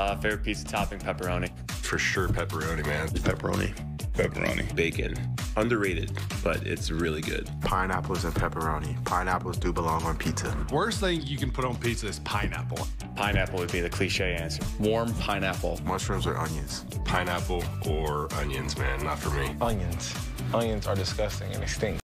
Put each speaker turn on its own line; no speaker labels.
Uh, favorite pizza topping, pepperoni.
For sure, pepperoni, man.
Pepperoni.
Pepperoni.
Bacon. Underrated, but it's really good.
Pineapples and pepperoni. Pineapples do belong on pizza.
Worst thing you can put on pizza is pineapple.
Pineapple would be the cliche answer.
Warm pineapple.
Mushrooms or onions?
Pineapple or onions, man. Not for me.
Onions. Onions are disgusting and extinct.